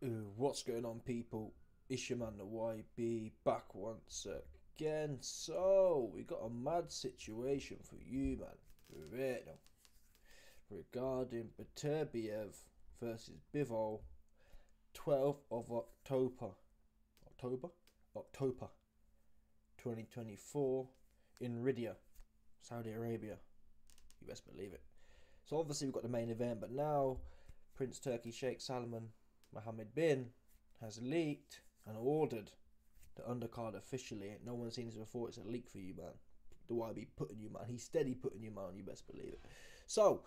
What's going on, people? It's your man, the YB, back once again. So, we got a mad situation for you, man. Right now. Regarding Beterbiev versus Bivol, 12th of October. October? October 2024 in Riyadh, Saudi Arabia. You best believe it. So, obviously, we've got the main event, but now Prince Turkey Sheikh Salman Mohammed bin has leaked and ordered the undercard officially. No one's seen this before. It's a leak for you, man. Do I be putting you, man. He's steady putting you, man. You best believe it. So,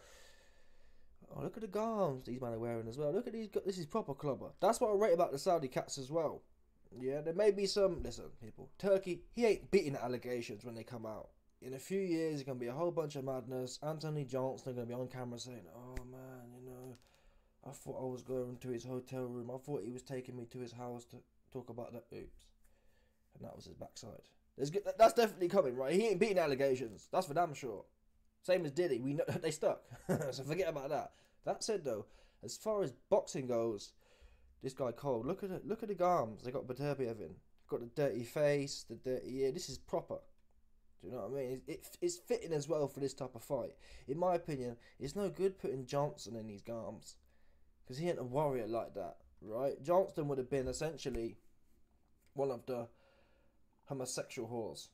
oh, look at the garms these men are wearing as well. Look at these. This is proper clubber. That's what I rate about the Saudi cats as well. Yeah, there may be some. Listen, people. Turkey, he ain't beating the allegations when they come out. In a few years, it's gonna be a whole bunch of madness. Anthony Johnson gonna be on camera saying, "Oh man, you know." I thought I was going to his hotel room. I thought he was taking me to his house to talk about that. Oops. And that was his backside. There's, that's definitely coming, right? He ain't beating allegations. That's for damn sure. Same as Diddy. We know they stuck. so forget about that. That said, though, as far as boxing goes, this guy Cole, look at. Look at the arms. They got Beterbiev. Got the dirty face, the dirty ear. This is proper. Do you know what I mean? It, it's fitting as well for this type of fight. In my opinion, it's no good putting Johnson in these garms because he ain't a warrior like that, right? Johnston would have been essentially one of the homosexual whores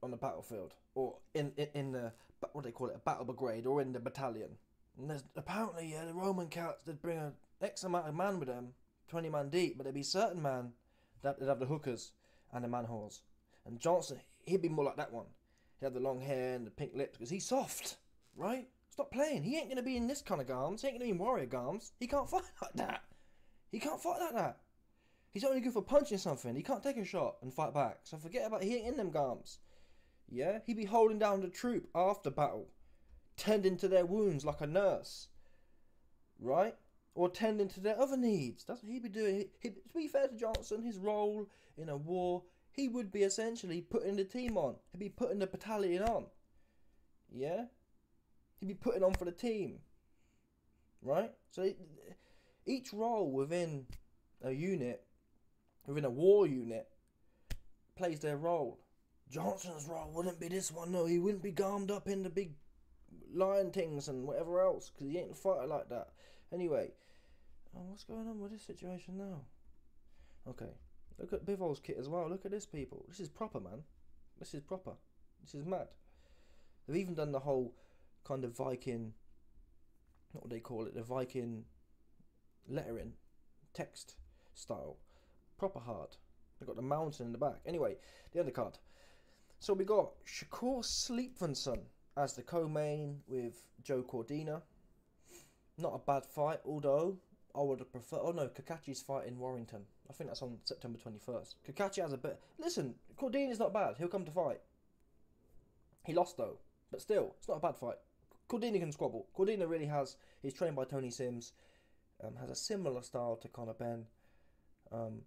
on the battlefield, or in in, in the what they call it, a battle brigade, or in the battalion. And apparently yeah, the Roman cats did bring an X amount of man with them, twenty man deep, but there'd be certain man that would have the hookers and the man whores. And Johnson, he'd be more like that one. He'd have the long hair and the pink lips because he's soft, right? Stop playing. He ain't going to be in this kind of garms. He ain't going to be in warrior garms. He can't fight like that. He can't fight like that. He's only good for punching something. He can't take a shot and fight back. So forget about he ain't in them garms. Yeah, he'd be holding down the troop after battle, tending to their wounds like a nurse. Right? Or tending to their other needs. That's what he'd be doing. He, he, to be fair to Johnson, his role in a war, he would be essentially putting the team on. He'd be putting the battalion on. Yeah? He'd be putting on for the team, right? So each role within a unit, within a war unit, plays their role. Johnson's role wouldn't be this one, no. He wouldn't be garmed up in the big lion things and whatever else, because he ain't a fighter like that. Anyway, oh, what's going on with this situation now? Okay, look at Bivol's kit as well. Look at this, people. This is proper, man. This is proper. This is mad. They've even done the whole kind of Viking, what would they call it? The Viking lettering, text style, proper hard. They got the mountain in the back. Anyway, the undercard. So we got Shakur Stevenson as the co-main with Joe Cordina. Not a bad fight, although I would have preferred. Oh no, Cacace's fight in Warrington. I think that's on September 21st. Cacace has a bit. Listen, Cordina's not bad. He'll come to fight. He lost though, but still, it's not a bad fight. Cordina can squabble. Cordina really has. He's trained by Tony Sims. Um, has a similar style to Conor Benn. Um,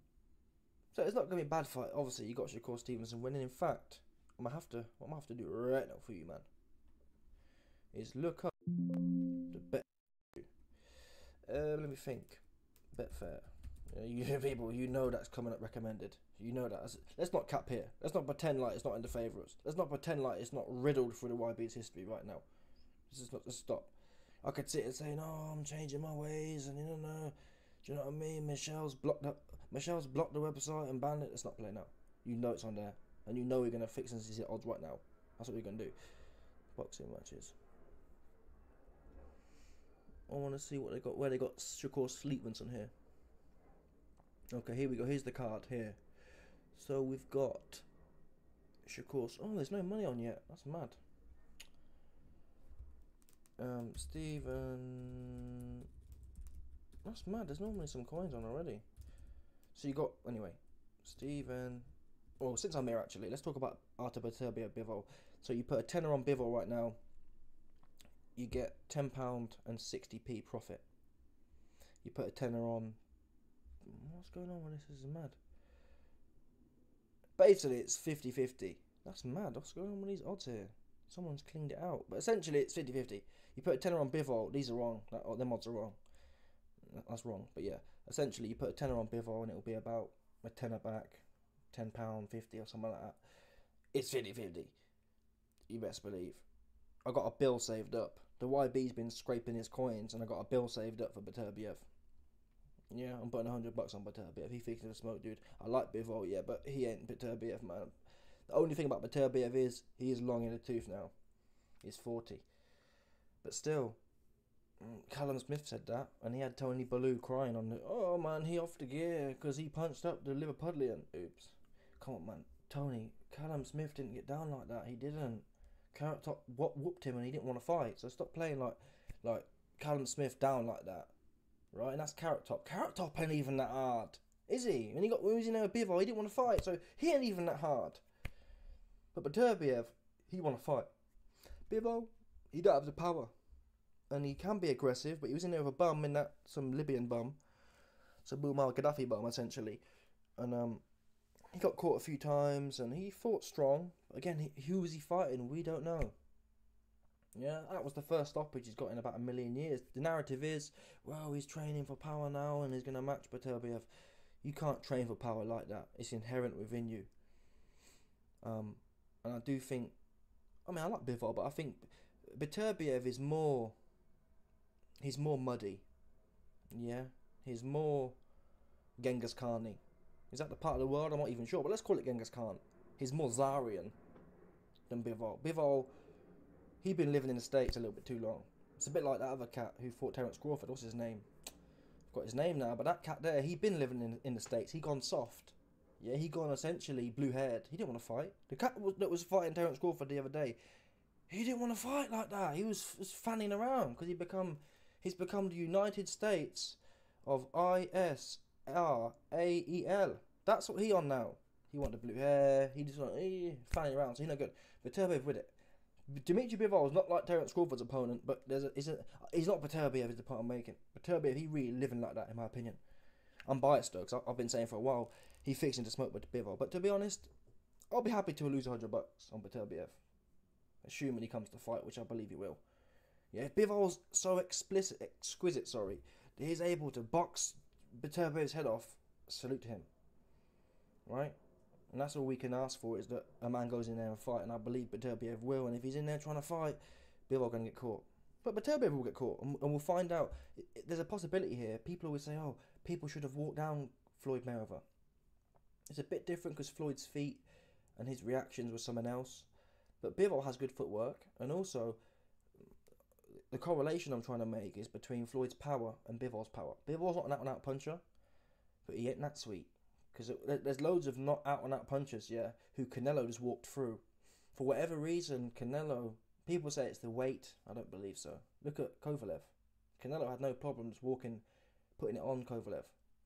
so it's not going to be a bad fight. Obviously, you got Shakur Stevenson winning. In fact, I'm gonna have to. I'm gonna have to do right now for you, man, is look up the bet. Uh, let me think. Betfair. You people, you know that's coming up recommended. You know that. Let's not cap here. Let's not pretend like it's not in the favourites. Let's not pretend like it's not riddled through the YB's history right now. This is not to stop. I could sit and say, no, I'm changing my ways, and you don't know. Do you know what I mean? Michelle's blocked up. Michelle's blocked the website and banned it. It's not playing now. You know it's on there, and you know we're gonna fix and see the odds right now. That's what we're gonna do. Boxing matches. I want to see what they got. Where they got Shakur Stevenson here. Okay, here we go. Here's the card here. So we've got Shakur. Oh, there's no money on yet. That's mad. Um, Stephen. That's mad. There's normally some coins on already. So you got anyway, Stephen. Well, since I'm here actually, let's talk about Beterbiev Bivol. So you put a tenner on Bivol right now. You get ten pound and sixty p profit. You put a tenner on. What's going on with this? This is mad. Basically, it's 50-50. That's mad. What's going on with these odds here? Someone's cleaned it out. But essentially, it's 50 50. You put a tenner on Bivol, these are wrong. That, oh, them odds are wrong. That's wrong. But yeah. essentially you put a tenner on Bivol and it'll be about a tenner back, ten pound fifty or something like that. It's 50-50. You best believe. I got a bill saved up. The YB's been scraping his coins, and I got a bill saved up for Beterbiev. Yeah, I'm putting hundred bucks on Beterbiev. He fixes the smoke, dude. I like Bivol, yeah, but he ain't Beterbiev, man. The only thing about Beterbiev is he is long in the tooth now. He's forty, but still, mm, Callum Smith said that, and he had Tony Bellew crying on the. Oh man, he off the gear because he punched up the Liverpudlian. Oops, come on, man. Tony, Callum Smith didn't get down like that. He didn't. Carrot Top what whooped him and he didn't want to fight. So stop playing like like Callum Smith down like that, right? And that's Carrot Top. Carrot Top ain't even that hard, is he? When he got when he was in there with Bivol, he didn't want to fight, so he ain't even that hard. But Beterbiev, he want to fight. Bivol, he don't have the power, and he can be aggressive, but he was in there with a bum in that some Libyan bum, so Muammar Gaddafi bum essentially, and um he got caught a few times and he fought strong. Again, he, who was he fighting? We don't know. Yeah, that was the first stoppage he's got in about a million years. The narrative is, well, he's training for power now and he's going to match Beterbiev. You can't train for power like that. It's inherent within you. Um, and I do think, I mean, I like Bivol, but I think Beterbiev is more, he's more muddy. Yeah, he's more Genghis Khani. Is that the part of the world? I'm not even sure, but let's call it Genghis Khan. He's more Zarian than Bivol. Bivol, he'd been living in the States a little bit too long. It's a bit like that other cat who fought Terence Crawford. What's his name? I've got his name now, but that cat there, he'd been living in, in the States. He'd gone soft. Yeah, he gone essentially blue haired. He didn't want to fight. The cat was, that was fighting Terence Crawford the other day, he didn't want to fight like that. He was, was fanning around because he become he's become the United States of I S R A E L. That's what he on now. He want the blue hair. He just want eh, fanning around, so he no good. But Beterbiev with it. Dimitri Bivol is not like Terence Crawford's opponent, but there's a, he's, a, he's not Beterbiev is the point I'm making. Beterbiev, he really living like that, in my opinion. I'm biased though, because I've been saying for a while he fixing to smoke with Bivol. But to be honest, I'll be happy to lose 100 bucks on Beterbiev, assuming he comes to fight, which I believe he will. Yeah, if Bivol's so explicit, exquisite, sorry, that he's able to box Beterbiev's head off, salute him right? And that's all we can ask for is that a man goes in there and fight, and I believe Beterbiev will. And if he's in there trying to fight, Bivol going to get caught. But Beterbiev will get caught, and, and we'll find out. There's a possibility here. People always say, "Oh, people should have walked down Floyd Mayweather." It's a bit different because Floyd's feet and his reactions were someone else. But Bivol has good footwork, and also the correlation I'm trying to make is between Floyd's power and Bivol's power. Bivol's not an out-and-out puncher, but he ain't that sweet because there's loads of not out and out punchers, yeah, who Canelo just walked through. For whatever reason, Canelo, people say it's the weight. I don't believe so. Look at Kovalev. Canelo had no problems walking, putting it on Kovalev.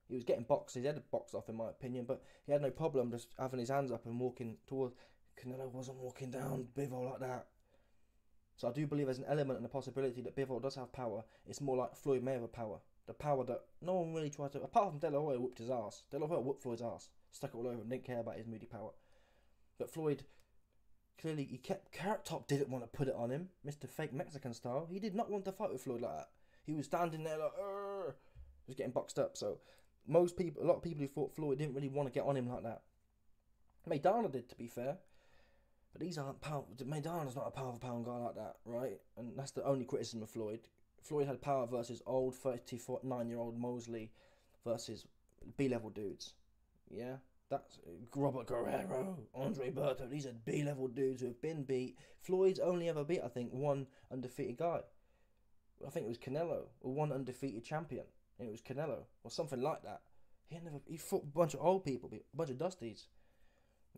He was getting boxed, He had a box off, in my opinion, but he had no problem just having his hands up and walking towards. Canelo wasn't walking down Bivol like that. So I do believe there's an element and a possibility that Bivol does have power. It's more like Floyd Mayweather power the power that no one really tried to. Apart from De La Hoya whooped his ass. De La Hoya whooped Floyd's ass, stuck it all over him, didn't care about his moody power. But Floyd clearly he kept Carrot Top didn't want to put it on him, Mr. Fake Mexican style. He did not want to fight with Floyd like that. He was standing there like, he was getting boxed up. So most people, a lot of people who fought Floyd didn't really want to get on him like that. Maidana did, to be fair. But these aren't power. Maidana's not a power for pound guy like that, right? And that's the only criticism of Floyd. Floyd had power versus old 39 year old Mosley versus B level dudes. Yeah? That's uh, Robert Guerrero, Andre Berto. These are B level dudes who have been beat. Floyd's only ever beat, I think, one undefeated guy. I think it was Canelo, or one undefeated champion. It was Canelo, or something like that. He never he fought a bunch of old people, a bunch of dusties.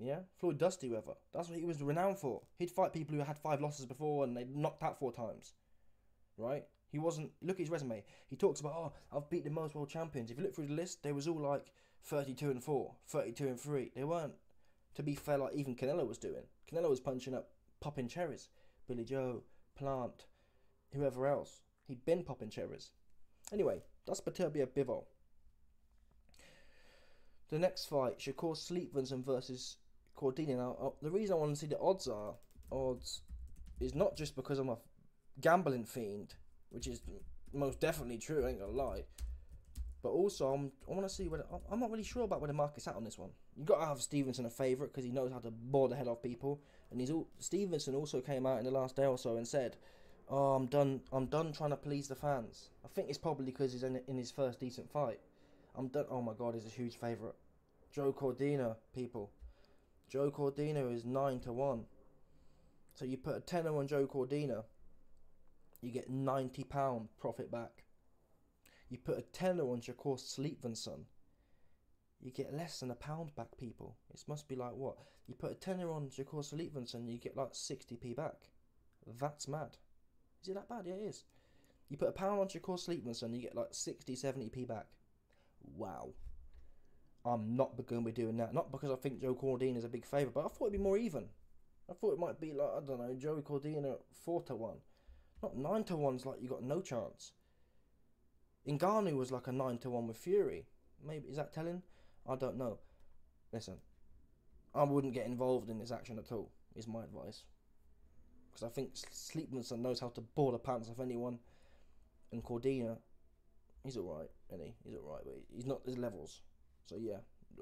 Yeah, Floyd Dusty Weather. That's what he was renowned for. He'd fight people who had five losses before and they knocked out four times. Right? He wasn't. Look at his resume. He talks about, oh, I've beat the most world champions. If you look through the list, they was all like 32 and 4, 32 and 3. They weren't, to be fair, like even Canelo was doing. Canelo was punching up, popping cherries. Billy Joe, Plant, whoever else. He'd been popping cherries. Anyway, that's Beterbiev Bivol. The next fight, Shakur Sleepmanson versus Cordini. Now, uh, the reason I want to see the odds are odds is not just because I'm a gambling fiend which is most definitely true. I ain't gonna lie. But also, I'm, I want to see where I'm not really sure about where the market's at on this one. You've got to have Stevenson a favourite because he knows how to bore the head off people, and he's all Stevenson also came out in the last day or so and said, "Oh, I'm done. I'm done trying to please the fans." I think it's probably because he's in, in his first decent fight. I'm done. Oh my god, he's a huge favourite. Joe Cordina, people. Joe Cordina is nine to one. So you put a tenner oh on Joe Cordina, you get ninety pound profit back. You put a tenner on Shakur Stevenson, you get less than a pound back, people. It must be like what? You put a tenner on Shakur Stevenson, you get like 60p back. That's mad. Is it that bad? Yeah, it is. You put a pound on Shakur Stevenson, you get like 60, 70p back. Wow. I'm not going to be doing that. Not because I think Joe Cordina is a big favourite, but I thought it'd be more even. I thought it might be like, I don't know, Joey Cordina 4 to 1. Not 9 to 1's like you got no chance. Ngannou was like a 9 to 1 with Fury. Maybe, is that telling? I don't know. Listen, I wouldn't get involved in this action at all, is my advice. Because I think Stevenson knows how to bore the pants off anyone. And Cordina, he's alright, and he? He's alright, but he's not his levels. So yeah,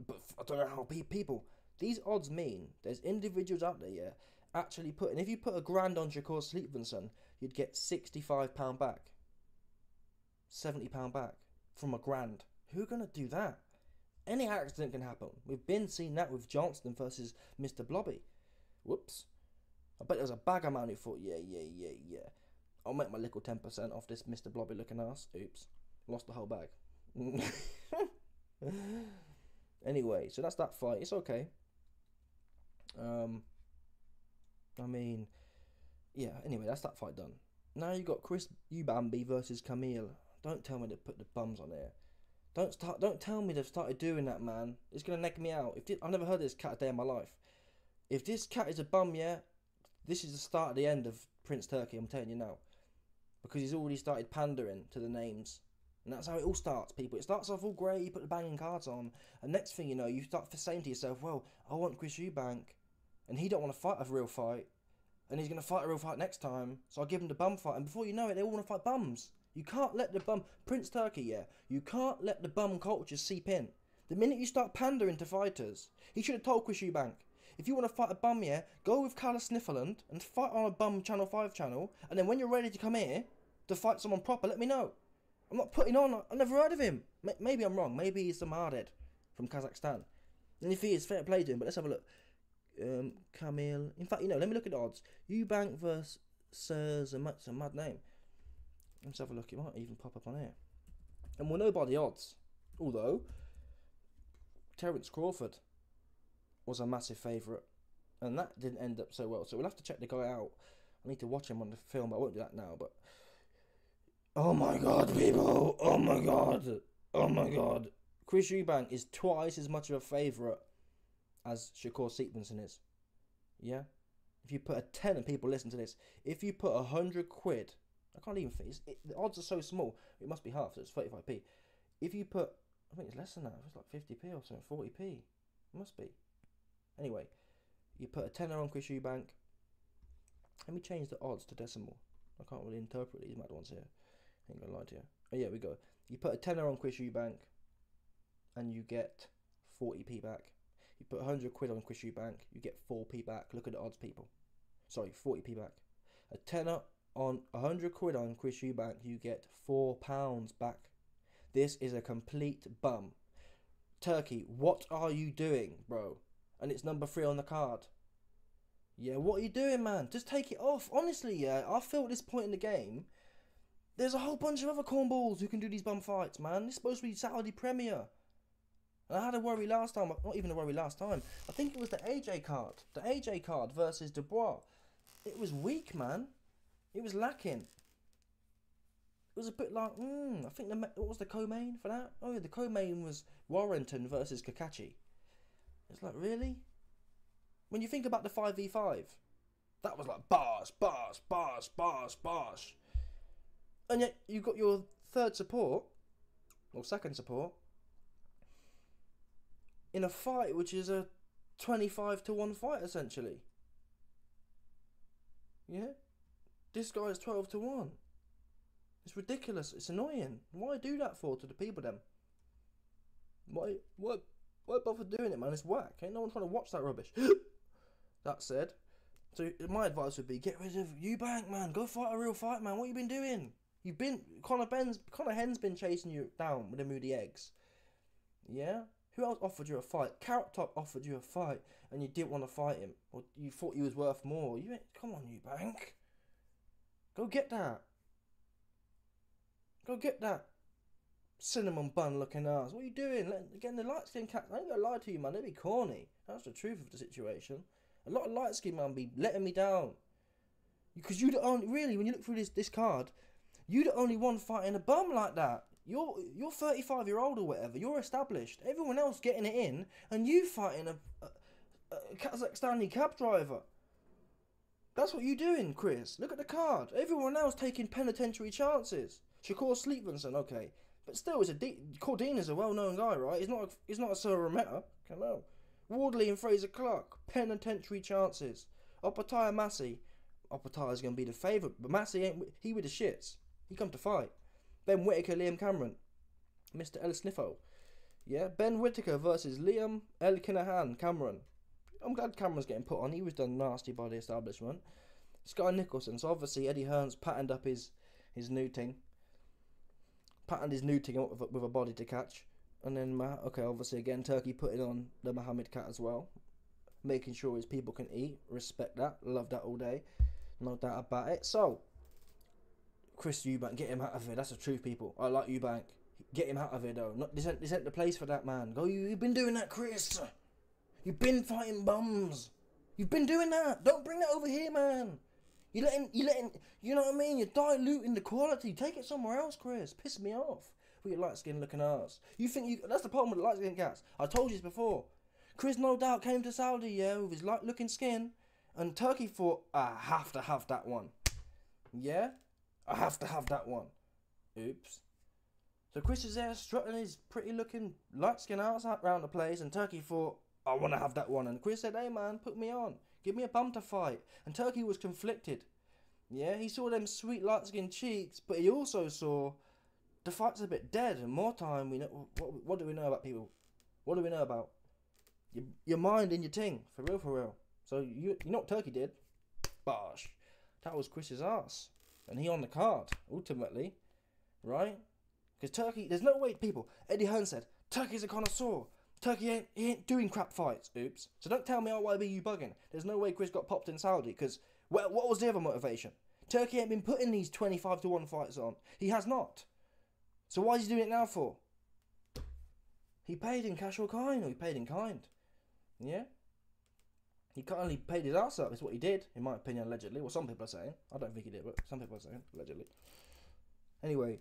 but I don't know how people these odds mean there's individuals out there, yeah, actually putting. If you put a grand on Shakur Stevenson, you'd get sixty-five pound back, seventy pound back from a grand. Who gonna do that? Any accident can happen. We've been seeing that with Johnston versus Mr. Blobby. Whoops. I bet there's a bagger man who thought, yeah, yeah, yeah, yeah. I'll make my little 10% off this Mr. Blobby looking ass. Oops. Lost the whole bag. anyway, so that's that fight. It's okay. Um, I mean, yeah. Anyway, that's that fight done. Now you've got Chris Ubambi versus Camille. Don't tell me to put the bums on there. Don't start. Don't tell me they've started doing that, man. It's gonna neck me out. If this, I've never heard this cat a day in my life. If this cat is a bum, yeah, this is the start of the end of Prince Turkey. I'm telling you now, because he's already started pandering to the names. And that's how it all starts, people. It starts off all great, you put the banging cards on, and next thing you know, you start for saying to yourself, well, I want Chris Eubank, and he don't want to fight a real fight, and he's going to fight a real fight next time, so I'll give him the bum fight, and before you know it, they all want to fight bums. You can't let the bum, Prince Turkey, yeah, you can't let the bum culture seep in. The minute you start pandering to fighters, he should have told Chris Eubank, if you want to fight a bum, yeah, go with Kalle Snifferland and fight on a bum Channel 5 channel, and then when you're ready to come here to fight someone proper, let me know. I'm not putting on. I've never heard of him. Maybe I'm wrong. Maybe he's some hardhead from Kazakhstan. And if he is, fair play to him. But let's have a look. Um, Camille. In fact, you know, let me look at the odds. Eubank versus a mad, a mad name. Let's have a look. It might even pop up on here. And we'll know by the odds. Although, Terence Crawford was a massive favourite. And that didn't end up so well. So we'll have to check the guy out. I need to watch him on the film. I won't do that now. But Oh my god, people! Oh my god! Oh my god! Chris Eubank is twice as much of a favourite as Shakur Stevenson is. Yeah? If you put a 10 and people listen to this, if you put a 100 quid, I can't even think, it, the odds are so small, it must be half, so it's 35p. If you put, I think it's less than that, it's like 50p or something, 40p. It must be. Anyway, you put a tenner on Chris Eubank. Let me change the odds to decimal. I can't really interpret these mad ones here. I ain't gonna lie to you. Oh yeah, we go. You put a tenner on Chris Eubank, and you get 40p back. You put 100 quid on Chris Eubank, you get 4p back. Look at the odds, people. Sorry, 40p back. A tenner on 100 quid on Chris Eubank, you get 4 pounds back. This is a complete bum. Turkey, what are you doing, bro? And it's number three on the card. Yeah, what are you doing, man? Just take it off. Honestly, yeah, I feel at this point in the game, there's a whole bunch of other cornballs who can do these bum fights, man. This is supposed to be Saudi Premier. And I had a worry last time, not even a worry last time. I think it was the AJ card. The AJ card versus Dubois. It was weak, man. It was lacking. It was a bit like, hmm, I think the, what was the co-main for that? Oh yeah, the co-main was Warrington versus Cacace. It's like, really? When you think about the 5v5, that was like bars, bars, bars, bars, bars. And yet you've got your third support, or second support, in a fight which is a 25 to 1 fight essentially. Yeah? This guy is 12 to 1. It's ridiculous. It's annoying. Why do that for to the people then? Why, what, why bother doing it, man? It's whack. Ain't no one trying to watch that rubbish. that said, so my advice would be get rid of Eubank, man. Go fight a real fight, man. What you been doing? You've been Conor Benn's Conor Henn's been chasing you down with the moody eggs. Yeah. Who else offered you a fight? Carrot Top offered you a fight, and you didn't want to fight him, or you thought he was worth more. You come on, Eubank. Go get that. Go get that cinnamon bun looking ass. What are you doing? Getting the light skin cat. I ain't gonna lie to you, man. They'd be corny. That's the truth of the situation. A lot of light skin man be letting me down. Because you the only really when you look through this this card, you the only one fighting a bum like that. You're you're 35 year old or whatever. You're established. Everyone else getting it in, and you fighting a, a, a Kazakhstani cab driver. That's what you're doing, Chris. Look at the card. Everyone else taking penitentiary chances. Shakur Stevenson, okay, but still, it's a de- Cordina's a well-known guy, right? He's not. A, he's not a Sir. Come on. Wardley and Frazer Clarke, penitentiary chances. Opetaia Massey. Opetaia's going to be the favourite, but Massey ain't. He with the shits. He come to fight. Ben Whitaker, Liam Cameron. Mr. Ellis Sniffo. Yeah, Ben Whitaker versus Liam Elkinahan Cameron. I'm glad Cameron's getting put on. He was done nasty by the establishment. Skye Nicolson. So obviously Eddie Hearn's patterned up his his new thing. Patterned his new thing up with, with a body to catch. And then, okay, obviously again, Turkey putting on the Muhammad cat as well. Making sure his people can eat. Respect that. Love that all day. No doubt about it. So, Chris Eubank, get him out of here. That's the truth, people. I like Eubank. Get him out of here, though. Not, this, ain't, this ain't the place for that, man. Go, you, you've been doing that, Chris. You've been fighting bums. You've been doing that. Don't bring that over here, man. You letting, you letting, you know what I mean? You're diluting the quality. Take it somewhere else, Chris. Piss me off with your light skin looking ass. You think you? That's the problem with the light skin cats. I told you this before. Chris, no doubt, came to Saudi, yeah, with his light looking skin, and Turkey thought, I have to have that one. Yeah, I have to have that one. Oops. So Chris is there strutting his pretty looking light skin ass out around the place, and Turkey thought, I want to have that one. And Chris said, Hey man, put me on. Give me a bum to fight. And Turkey was conflicted. Yeah, he saw them sweet light skinned cheeks, but he also saw the fight's a bit dead. And more time, we know what, what do we know about people? What do we know about your, your mind and your ting? For real, for real. So you you know what Turkey did? Bosh. That was Chris's ass, and he on the card ultimately, right? Because Turkey, there's no way, people. Eddie Hearn said Turkey's a connoisseur. Turkey ain't, he ain't doing crap fights. Oops. So don't tell me, oh, why be you bugging? There's no way Chris got popped in Saudi because well, what was the other motivation? Turkey ain't been putting these 25 to 1 fights on. He has not. So why is he doing it now for? He paid in cash or kind, or he paid in kind. Yeah? He kindly paid his ass up, is what he did, in my opinion, allegedly. Well, some people are saying. I don't think he did, but some people are saying, allegedly. Anyway,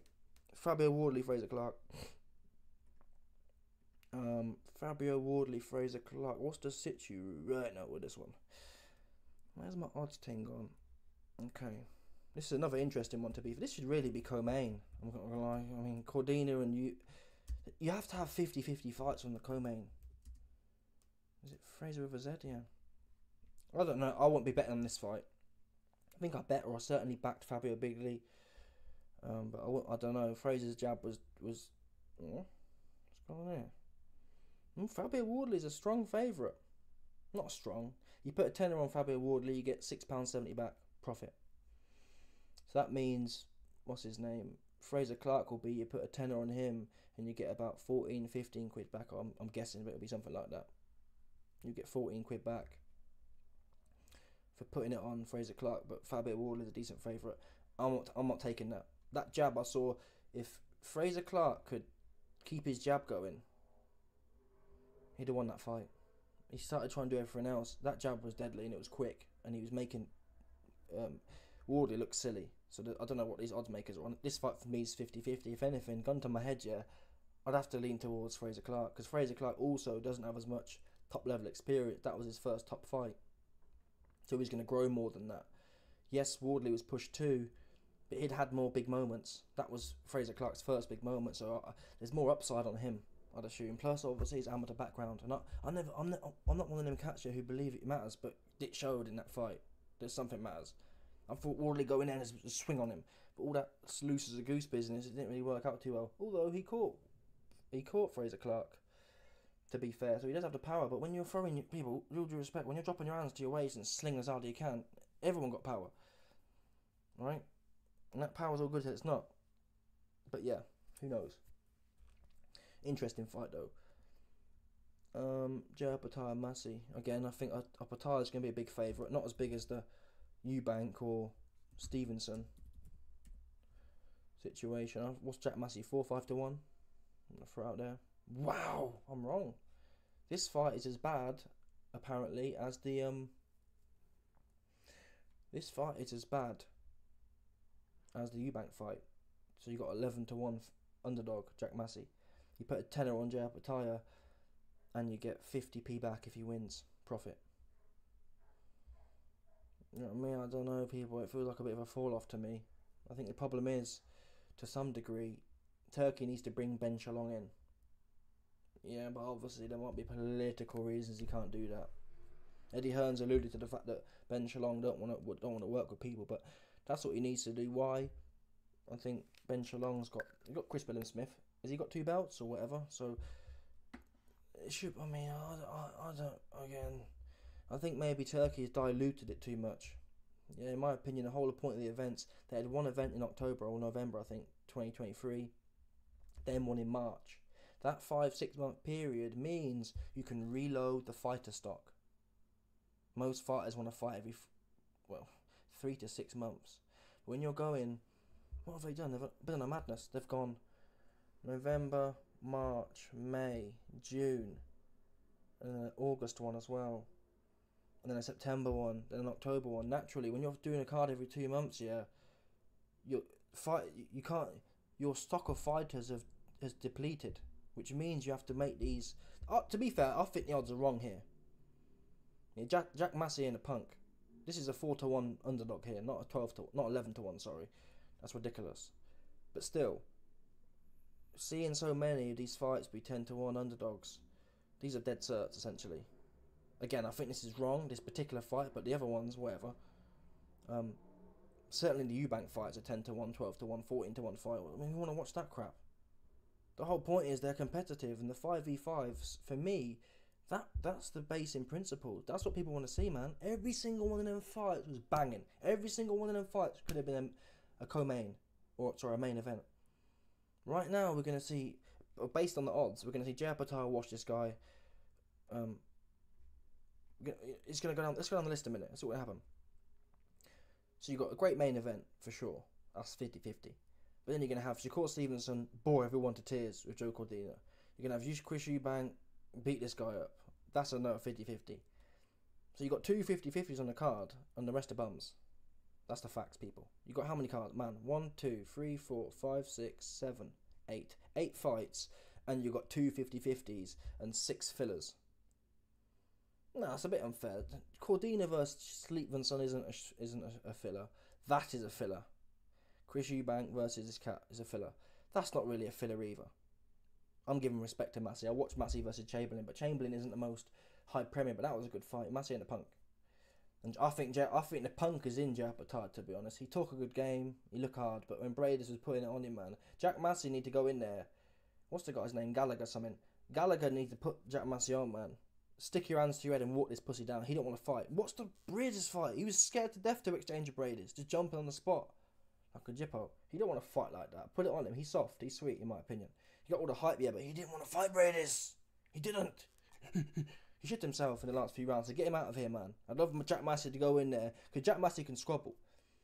Fabio Wardley, Frazer Clarke. Um, Fabio Wardley, Frazer Clarke. What's the situ right now with this one? Where's my odds thing gone? Okay. This is another interesting one to be. This should really be co-main. I'm gonna lie. I mean, Cordina and you. You have to have 50-50 fights on the co-main. Is it Frazer with a Z? Yeah. I don't know. I won't be betting on this fight. I think I bet, or I certainly backed Fabio Bigley. Um, but I, I don't know. Frazer's jab was was. Oh, what's going on there? Mm, Fabio Wardley's a strong favourite. Not strong. You put a tenner on Fabio Wardley, you get six pounds seventy back profit. So that means what's his name? Frazer Clarke will be you put a tenner on him and you get about 14, 15 quid back. I'm, I'm guessing, but it'll be something like that. You get 14 quid back for putting it on Frazer Clarke, but Fabio Wardley is a decent favourite. I'm not, I'm not taking that. That jab I saw, if Frazer Clarke could keep his jab going, he'd have won that fight. He started trying to do everything else. That jab was deadly and it was quick, and he was making um, Wardley look silly. So I don't know what these odds makers are on. This fight for me is 50-50. If anything, gun to my head, yeah, I'd have to lean towards Frazer Clarke because Frazer Clarke also doesn't have as much top level experience. That was his first top fight, so he's going to grow more than that. Yes, Wardley was pushed too, but he'd had more big moments. That was Frazer Clarke's first big moment, so I, there's more upside on him. I'd assume. Plus, obviously, his amateur background, and I, I never, I'm, not, I'm not one of them catcher who believe it matters, but it showed in that fight. There's something matters. I thought Wardley going in and swing on him, but all that loose as a goose business, it didn't really work out too well. Although he caught, he caught Frazer Clarke. To be fair, so he does have the power. But when you're throwing people, real due respect, when you're dropping your hands to your waist and slinging as hard as you can, everyone got power, right? And that power's all good until it's not. But yeah, who knows? Interesting fight though. Um, Joe and Massey. Again, I think Opetaia is going to be a big favourite. Not as big as the Eubank or Stevenson situation. What's Jack Massey? 4 5 to 1? I'm going to throw out there. Wow, I'm wrong. This fight is as bad, apparently, as the. um. This fight is as bad as the Eubank fight. So you got 11 to 1 underdog, Jack Massey. You put a tenner on Jai Opetaia and you get 50p back if he wins. Profit. You know what I mean? I don't know, people. It feels like a bit of a fall off to me. I think the problem is, to some degree, Turkey needs to bring Ben Shalom in. Yeah, but obviously there might be political reasons he can't do that. Eddie Hearn's alluded to the fact that Ben Shalom don't want to don't want to work with people, but that's what he needs to do. Why? I think Ben Shalom's got got Chris Billam-Smith. Has he got two belts or whatever? So it should. I mean, I, I, I don't. Again, I think maybe Turkey has diluted it too much. Yeah, in my opinion, the whole point of the events, they had one event in October or November, I think, 2023, then one in March. That five, six month period means you can reload the fighter stock. Most fighters want to fight every, well, three to six months. When you're going, what have they done? They've been on a madness. They've gone November, March, May, June, and then an August one as well, and then a September one, then an October one. Naturally, when you're doing a card every two months, yeah, you fight. You can't. Your stock of fighters have has depleted, which means you have to make these. Uh, to be fair, I think the odds are wrong here. Yeah, Jack Jack Massey and a Punk. This is a four to one underdog here, not a twelve to not eleven to one. Sorry, that's ridiculous. But still, seeing so many of these fights be 10 to 1 underdogs, these are dead certs essentially. Again, I think this is wrong, this particular fight, but the other ones, whatever. Um, certainly the Eubank fights are 10 to 1, 12 to 1, 14 to 1 fight. I mean, who want to watch that crap? The whole point is they're competitive, and the 5v5s, for me, that that's the base in principle. That's what people want to see, man. Every single one of them fights was banging. Every single one of them fights could have been a, co-main, or sorry, a main event. Right now, we're going to see, based on the odds, we're going to see Jai Opetaia wash this guy. Um, it's going to go down. Let's go down the list a minute. Let's see what happened. So you've got a great main event for sure. That's 50 50. But then you're going to have Shakur Stevenson bore everyone to tears with Joe Cordina. You're going to have Chris Eubank beat this guy up. That's another 50 50. So you've got two 50 50s on the card, and the rest are bums. That's the facts, people. You got how many cards? Man, one, two, three, four, five, six, seven, eight. Eight fights, and you got two 50 50s and six fillers. No, that's a bit unfair. Cordina versus Stevenson isn't a, isn't a, a filler. That is a filler. Chris Eubank versus this cat is a filler. That's not really a filler either. I'm giving respect to Massey. I watched Massey versus Chamberlain, but Chamberlain isn't the most high premier, but that was a good fight. Massey and the Punk. And I think I think the punk is in Opetaia, to be honest. He took a good game, he looked hard, but when Briedis was putting it on him, man, Jack Massey need to go in there. What's the guy's name? Gallagher something. Gallagher needs to put Jack Massey on, man. Stick your hands to your head and walk this pussy down. He don't want to fight. What's the Briedis fight? He was scared to death to exchange Briedis, just jumping on the spot. Like a Jippo. He don't want to fight like that. Put it on him. He's soft. He's sweet, in my opinion. He got all the hype, yeah, but he didn't want to fight Briedis. He didn't. He shit himself in the last few rounds. So get him out of here, man. I'd love Jack Massey to go in there because Jack Massey can squabble.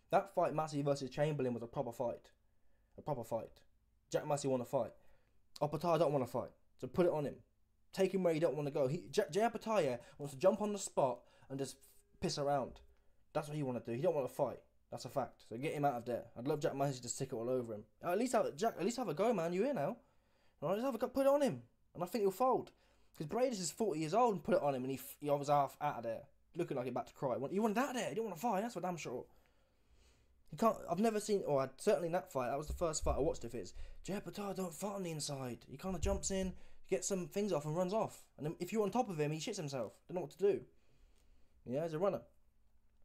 That fight, Massey versus Chamberlain, was a proper fight. A proper fight. Jack Massey want to fight. Opetaia don't want to fight. So put it on him. Take him where you don't want to go. He, J- Jai Opetaia wants to jump on the spot and just piss around. That's what he want to do. He don't want to fight. That's a fact. So get him out of there. I'd love Jack Massey to stick it all over him. At least have Jack. At least have a go, man. You here now? All right, just have a go. Put it on him, and I think he'll fold. Because Briedis is 40 years old and put it on him and he, he was half out of there. Looking like he about to cry. He wanted out of there. He didn't want to fight. That's for damn sure. He can't. I've never seen, or I'd, certainly in that fight, that was the first fight I watched of his. Opetaia don't fight on the inside. He kind of jumps in, gets some things off, and runs off. And if you're on top of him, he shits himself. Don't know what to do. Yeah, he's a runner.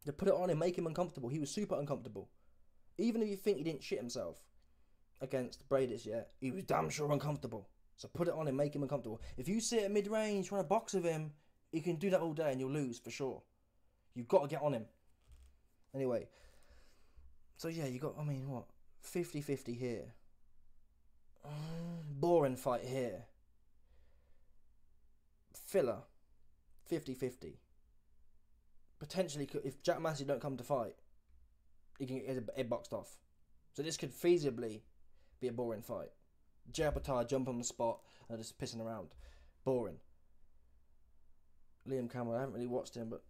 They put it on him, make him uncomfortable. He was super uncomfortable. Even if you think he didn't shit himself against Briedis, yeah, he was damn sure uncomfortable. So put it on him, make him uncomfortable. If you sit at mid range trying to box with him, you can do that all day and you'll lose for sure. You've got to get on him. Anyway, so yeah, you got, I mean, what? 50 50 here. Boring fight here. Filler. 50 50. Potentially, if Jack Massey don't come to fight, he can get his head boxed off. So this could feasibly be a boring fight. Japatar jump on the spot and just pissing around. Boring. Liam Cameron, I haven't really watched him, but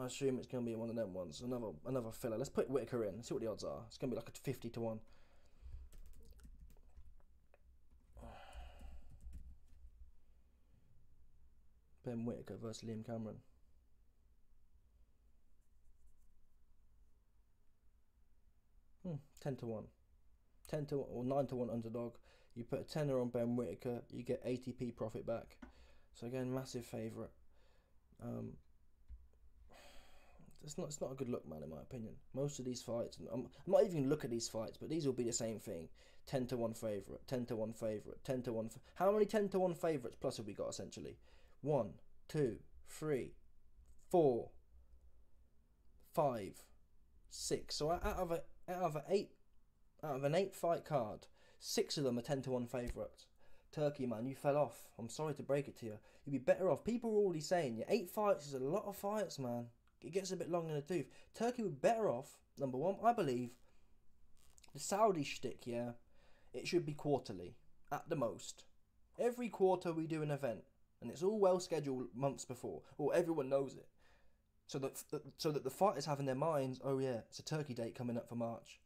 I assume it's going to be one of them ones. Another another filler. Let's put Whitaker in. See what the odds are. It's going to be like a fifty to one. Ben Whitaker versus Liam Cameron. Hmm, ten to one. Ten to or nine to one underdog. You put a tenner on Ben Whitaker, you get 80p profit back. So again, massive favourite. Um, it's not it's not a good look, man. In my opinion, most of these fights, I'm, I'm not even look at these fights, but these will be the same thing: ten to one favorite, ten to one favorite, ten to one. How many ten to one favorites plus have we got essentially? One, two, three, four, five, six. So out of a out of an eight out of an eight fight card, six of them are ten to one favourites. Turkey, man, you fell off. I'm sorry to break it to you. You'd be better off. People are already saying, yeah, eight fights is a lot of fights, man it gets a bit long in the tooth. Turkey would be better off, number one, I believe, the Saudi shtick, yeah, it should be quarterly, at the most. Every quarter we do an event, and it's all well scheduled months before, or everyone knows it. So that, so that the fighters have in their minds, oh yeah, it's a turkey date coming up for March,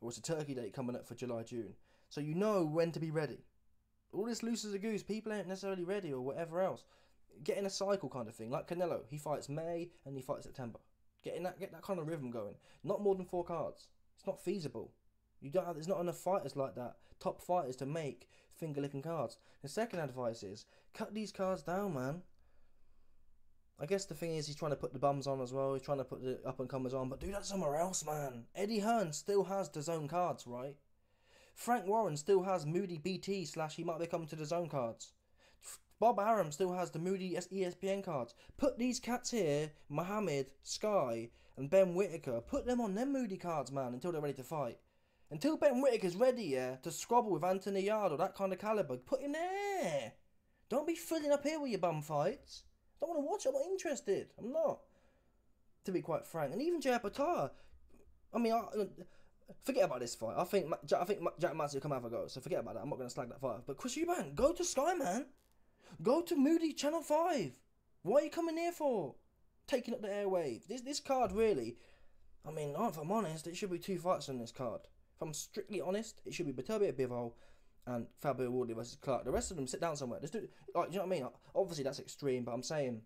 or it's a turkey date coming up for July, June. So you know when to be ready. All this loose as a goose, people ain't necessarily ready or whatever else get in a cycle kind of thing. Like Canelo, he fights May and he fights September. Getting that get that kind of rhythm going. Not more than four cards. It's not feasible. You don't have, there's not enough fighters like that, top fighters to make finger licking cards. The second advice is cut these cards down, man. I guess the thing is he's trying to put the bums on as well. He's trying to put the up and comers on, but do that somewhere else, man. Eddie Hearn still has the DAZN cards, right? Frank Warren still has Moody BT slash he might be coming to the DAZN cards. Bob Arum still has the Moody ESPN cards. Put these cats here, Muhammad, Skye, and Ben Whitaker, put them on them Moody cards, man, until they're ready to fight. Until Ben Whitaker's ready, yeah, to squabble with Anthony Yarde or that kind of caliber, put him there. Don't be filling up here with your bum fights. Don't want to watch it. I'm not interested. I'm not. To be quite frank, and even Jay Patar. I mean, I, forget about this fight. I think I think Jack will come have a go. So forget about that. I'm not going to slag that fight. But Chris Eubank, go to Sky, man. Go to Moody Channel 5. What are you coming here for? Taking up the airwaves. This this card really, I mean, if I'm honest, it should be two fights on this card. If I'm strictly honest, it should be Beterbiev Bivol and Fabio Wardley versus Clarke. The rest of them sit down somewhere. Just do, like, you know what I mean? Obviously that's extreme, but I'm saying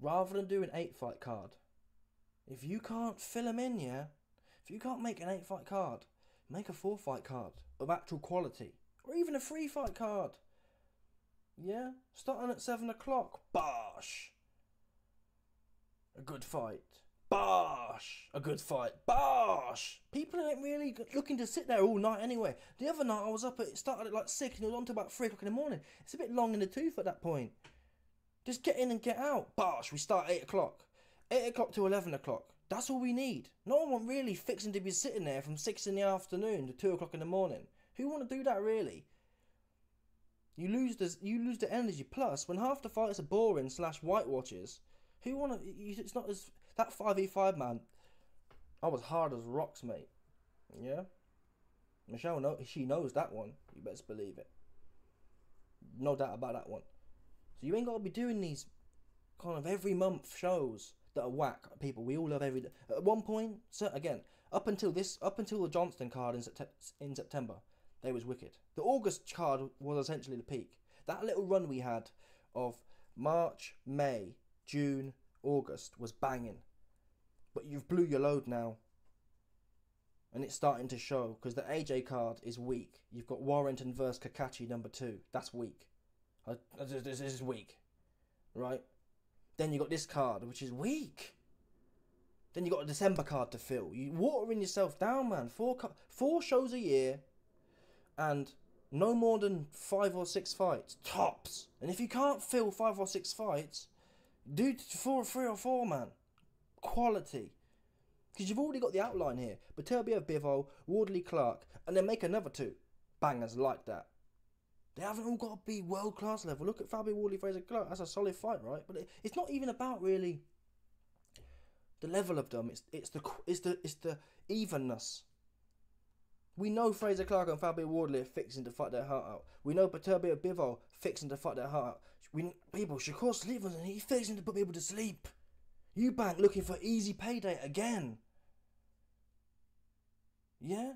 rather than do an eight fight card, if you can't fill them in, yeah, if you can't make an eight fight card, make a four fight card of actual quality, or even a three fight card. Yeah, starting at seven o'clock. Bosh. A good fight. Bosh. A good fight. Bosh. People ain't really looking to sit there all night anyway. The other night I was up at it started at like six and it was on to about three o'clock in the morning. It's a bit long in the tooth at that point. Just get in and get out. Bosh. We start eight o'clock. Eight o'clock to eleven o'clock. That's all we need. No one really fixing to be sitting there from six in the afternoon to two o'clock in the morning. Who want to do that really? You lose the you lose the energy. Plus, when half the fights are boring slash white watches, who wanna? It's not as that five v five man. I was hard as rocks, mate. Yeah. Michelle, know she knows that one. You best believe it. No doubt about that one. So you ain't got to be doing these kind of every month shows that are whack. People, we all love every. At one point, so again, up until this, up until the Johnston card in, in September, they was wicked. The August card was essentially the peak. That little run we had of March, May, June, August was banging. But you've blew your load now. And it's starting to show because the AJ card is weak. You've got Warrington versus Cacace number two. That's weak. This is weak. Right? Then you got this card, which is weak. Then you got a December card to fill. You watering yourself down, man. Four four shows a year, and No more than five or six fights, tops. And if you can't fill five or six fights, do four, three or four, man. Quality. Because you've already got the outline here. Beterbiev, Bivol, Wardley, Clarke, and then make another two bangers like that. They haven't all got to be world class level. Look at Fabio Wardley, Frazer Clarke. That's a solid fight, right? But it, it's not even about really the level of them. It's it's the it's the it's the evenness. We know Frazer Clarke and Fabio Wardley are fixing to fight their heart out. We know Beterbiev Bivol fixing to fight their heart out. We people Shakur Stevenson he's fixing to put people to sleep. Eubank looking for easy payday again. Yeah.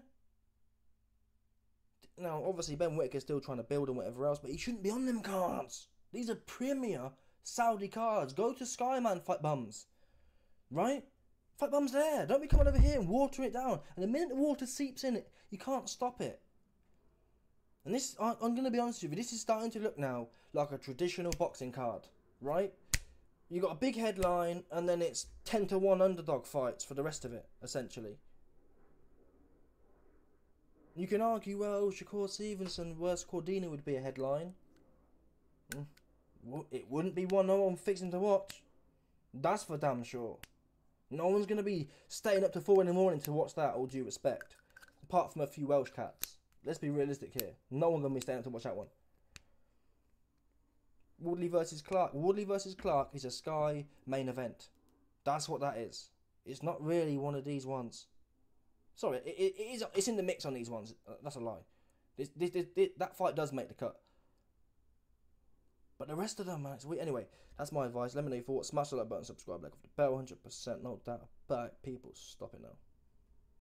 Now, obviously, Ben Whittaker's still trying to build and whatever else, but he shouldn't be on them cards. These are premier Saudi cards. Go to Skyman, fight bums. Right? Fight bums there. Don't be coming over here and watering it down. And the minute the water seeps in it, you can't stop it. And this, I'm going to be honest with you, this is starting to look now like a traditional boxing card. Right? You got a big headline, and then it's 10 to 1 underdog fights for the rest of it, essentially. You can argue, well, Shakur Stevenson versus Cordina would be a headline. Hmm. It wouldn't be one no one fixing to watch. That's for damn sure. No one's going to be staying up to 4 in the morning to watch that, all due respect. Apart from a few Welsh cats. Let's be realistic here. No one's going to be staying up to watch that one. Wardley versus Clarke. Wardley versus Clarke is a Sky main event. That's what that is. It's not really one of these ones. Sorry, it, it, is. It's in the mix on these ones. Uh, that's a lie. This, this, this, this, that fight does make the cut. But the rest of them, man, it's weird. Anyway, that's my advice. Let me know your thoughts. Smash the like button, subscribe, like the bell, 100%. No doubt about it. People, stop it now.